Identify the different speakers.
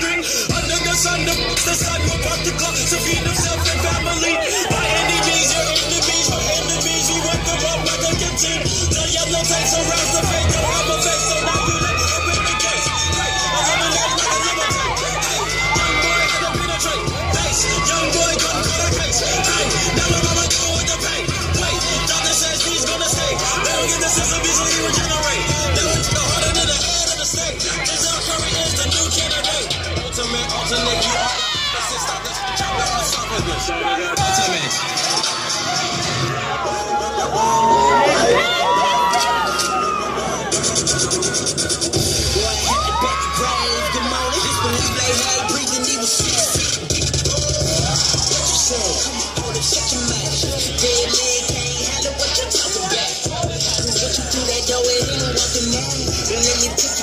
Speaker 1: string. Our niggas on the side the practical to feed themselves and family. By any means, your enemies, my enemies, we went the wrong like a kitchen. The yellow tanks around the the rubber face, so the case. i'ma with the pain. Wait, doctor says he's gonna stay. They don't get the regenerate. ultimate, alternate, you I just
Speaker 2: What you said? Come on, all the shit you match. Dead leg can't handle what you talking about. Cause you do that door, it ain't walking now. Let me pick